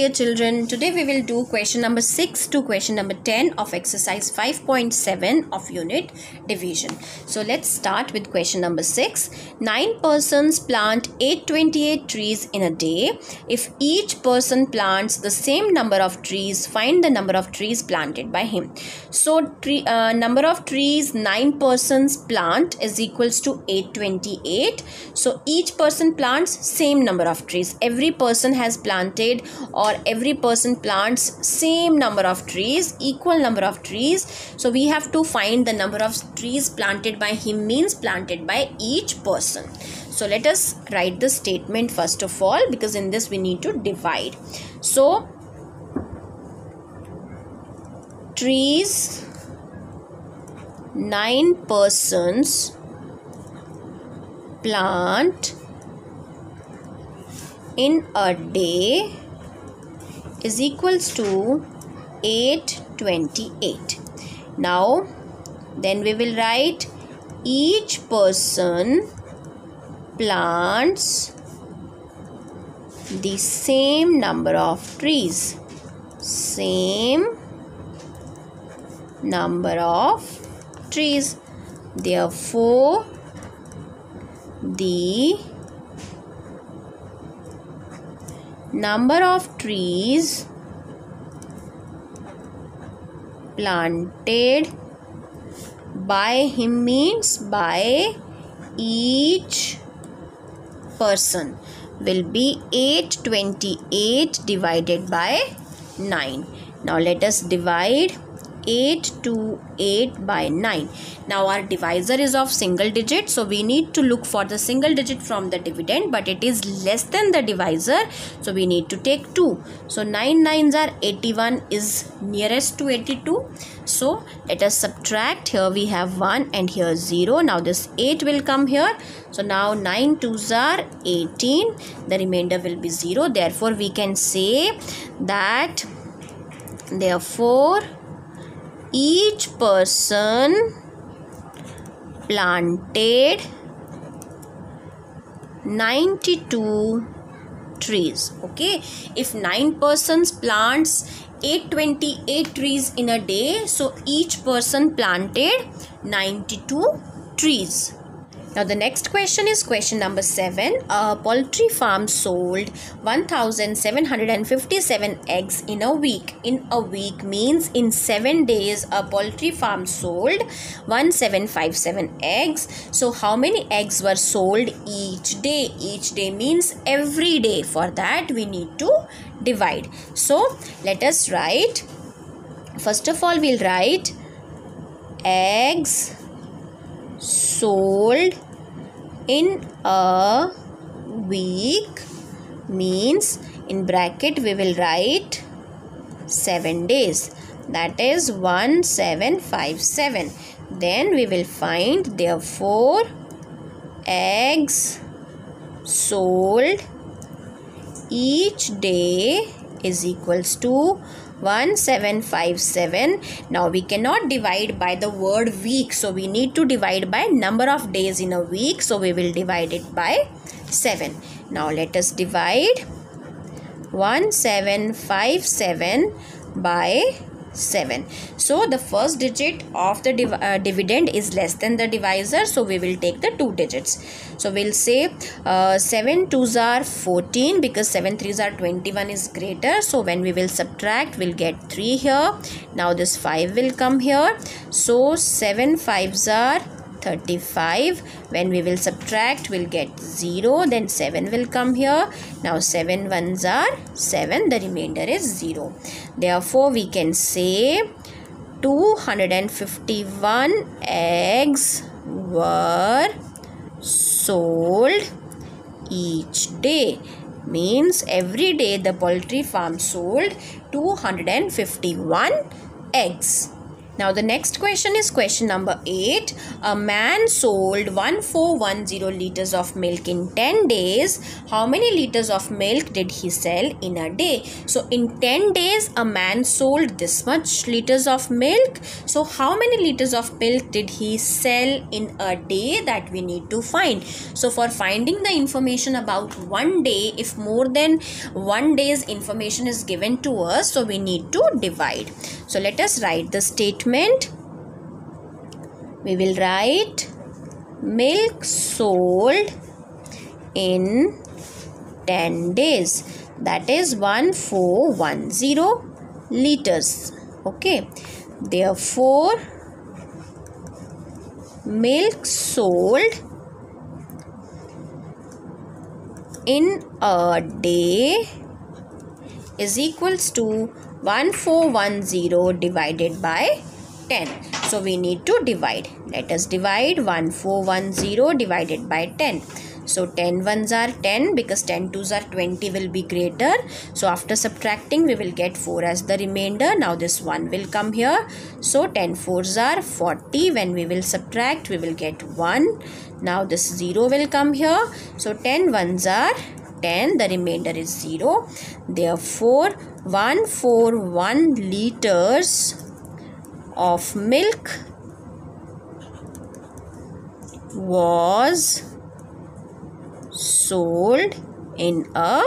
dear children. Today we will do question number 6 to question number 10 of exercise 5.7 of unit division. So let's start with question number 6. 9 persons plant 828 trees in a day. If each person plants the same number of trees, find the number of trees planted by him. So tree, uh, number of trees 9 persons plant is equals to 828. So each person plants same number of trees. Every person has planted or every person plants same number of trees equal number of trees. So we have to find the number of trees planted by him means planted by each person. So let us write the statement first of all because in this we need to divide. So trees nine persons plant in a day is equals to 828 now then we will write each person plants the same number of trees. Same number of trees. Therefore the number of trees planted by him means by each person will be 828 divided by 9 now let us divide 8 to 8 by 9 now our divisor is of single digit so we need to look for the single digit from the dividend but it is less than the divisor so we need to take 2 so 9 nines are 81 is nearest to 82 so let us subtract. Here we have 1 and here 0 now this 8 will come here. So now 9 twos are 18 the remainder will be 0 therefore we can say that therefore each person planted 92 trees okay? If 9 persons plants 828 trees in a day so each person planted 92 trees now the next question is question number 7. A poultry farm sold 1757 eggs in a week. In a week means in 7 days a poultry farm sold 1757 eggs. So how many eggs were sold each day? Each day means every day. For that we need to divide. So let us write. First of all we'll write eggs sold in a week means in bracket we will write 7 days. That is 1757 then we will find therefore eggs sold each day is equals to 1757 now we cannot divide by the word week so we need to divide by number of days in a week so we will divide it by 7 now let us divide 1757 by 7 so the first digit of the div uh, dividend is less than the divisor so we will take the two digits. So we'll say uh, 7 2s are 14 because 7 3s are 21 is greater. So when we will subtract we'll get 3 here. Now this 5 will come here. So 7 5s are 35 when we will subtract we'll get 0 then 7 will come here. Now 7 ones are 7 the remainder is 0 therefore we can say 251 eggs were sold each day. Means every day the poultry farm sold 251 eggs Now the next question is question number 8. A man sold 1410 liters of milk in 10 days. How many liters of milk did he sell in a day? So in 10 days a man sold this much liters of milk. So how many liters of milk did he sell in a day that we need to find? So for finding the information about one day if more than one day's information is given to us so we need to divide so let us write the statement. We will write milk sold in 10 days. That is 1410 liters. Okay. Therefore milk sold in a day is equals to 1410 divided by 10. So we need to divide. Let us divide 1410 divided by 10. So 10 ones are 10 because 10 twos are 20 will be greater. So after subtracting we will get 4 as the remainder. Now this 1 will come here. So 10 fours are 40. When we will subtract we will get 1. Now this 0 will come here. So 10 ones are 10 the remainder is 0 therefore 141 liters of milk was sold in a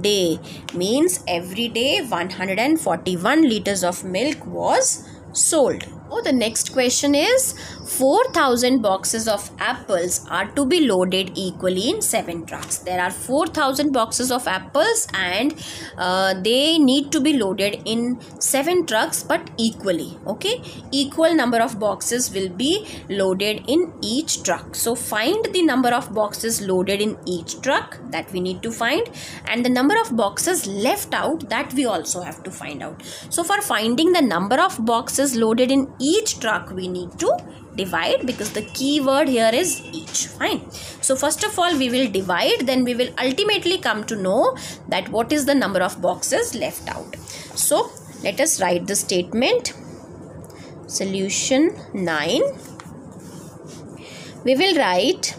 day. Means every day 141 liters of milk was sold. Oh, the next question is 4000 boxes of apples are to be loaded equally in 7 trucks. There are 4000 boxes of apples and uh, they need to be loaded in 7 trucks but equally. Okay, equal number of boxes will be loaded in each truck. So, find the number of boxes loaded in each truck that we need to find and the number of boxes left out that we also have to find out. So, for finding the number of boxes loaded in each truck we need to divide because the key word here is each. Fine. So first of all we will divide. Then we will ultimately come to know that what is the number of boxes left out. So let us write the statement. Solution 9 we will write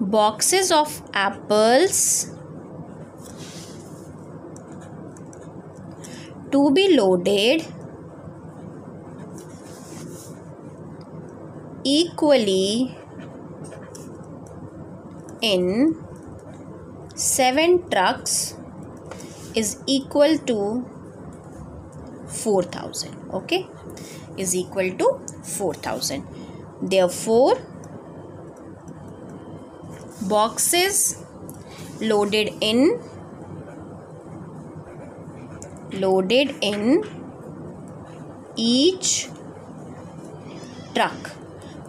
boxes of apples to be loaded equally in 7 trucks is equal to 4000 okay? Is equal to 4000 therefore boxes loaded in loaded in each truck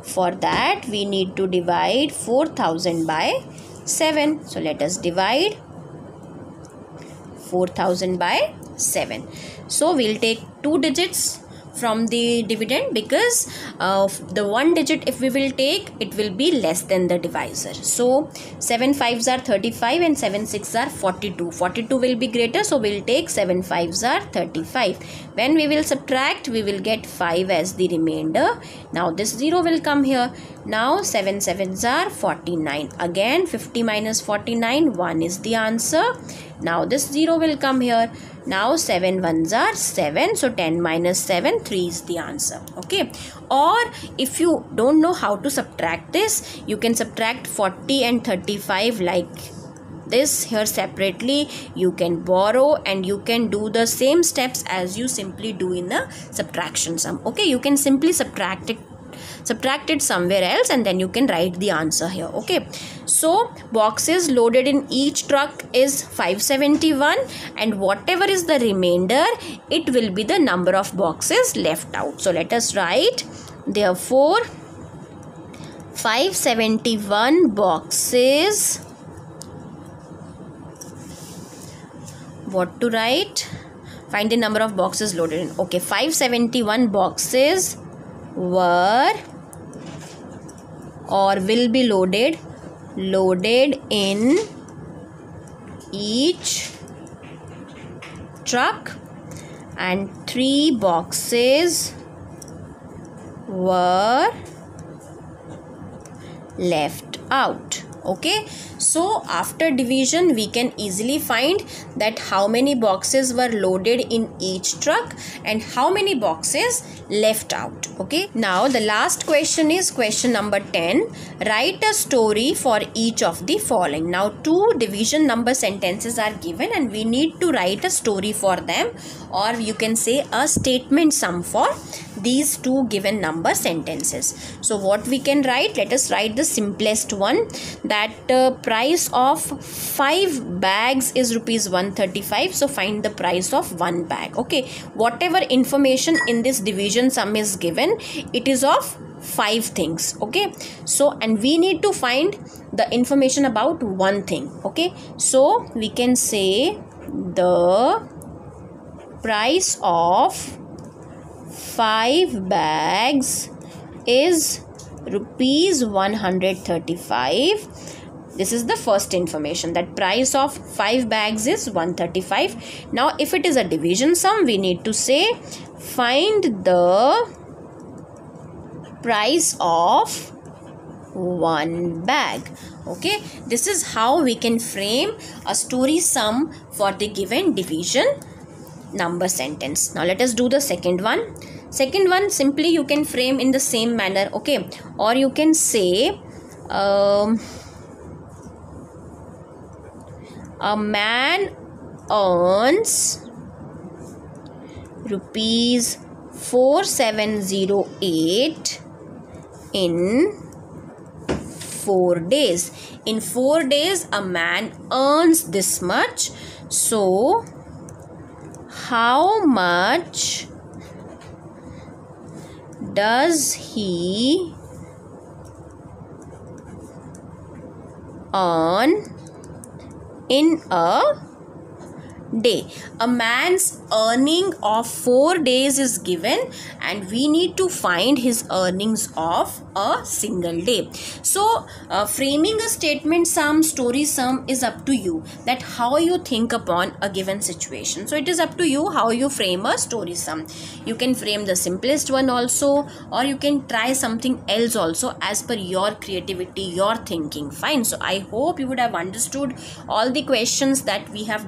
for that we need to divide 4000 by 7. So let us divide 4000 by 7. So we'll take two digits from the dividend because uh, the one digit if we will take it will be less than the divisor. So 7 5s are 35 and 7 6 are 42 42 will be greater so we'll take 7 5s are 35 when we will subtract we will get 5 as the remainder. Now this 0 will come here now 7 7s are 49 again 50 minus 49 1 is the answer. Now this 0 will come here. Now 7 ones are 7 so 10 minus 7 3 is the answer. Okay. Or if you don't know how to subtract this you can subtract 40 and 35 like this here separately. You can borrow and you can do the same steps as you simply do in the subtraction sum. Okay. You can simply subtract it subtract it somewhere else and then you can write the answer here okay? So boxes loaded in each truck is 571 and whatever is the remainder it will be the number of boxes left out. So let us write therefore 571 boxes. What to write? Find the number of boxes loaded in. Okay 571 boxes were or will be loaded loaded in each truck and three boxes were left out. Okay? So after division we can easily find that how many boxes were loaded in each truck and how many boxes left out okay now the last question is question number 10 write a story for each of the following. Now two division number sentences are given and we need to write a story for them. Or you can say a statement sum for these two given number sentences. So what we can write let us write the simplest one that uh, price of 5 bags is rupees 135 so find the price of one bag okay? Whatever information in this division sum is given it is of five things okay? So and we need to find the information about one thing okay? So we can say the price of 5 bags is rupees 135 this is the first information that price of 5 bags is 135 now if it is a division sum we need to say find the price of one bag. Okay? This is how we can frame a story sum for the given division number sentence. Now let us do the second one. Second one simply you can frame in the same manner okay? Or you can say um, a man earns rupees 4708 in 4 days. In 4 days a man earns this much. So how much does he earn in a day. A man's earning of 4 days is given and we need to find his earnings of a single day. So uh, framing a statement sum story sum is up to you that how you think upon a given situation. So it is up to you how you frame a story sum you can frame the simplest one also or you can try something else also as per your creativity your thinking. Fine. So i hope you would have understood all the questions that we have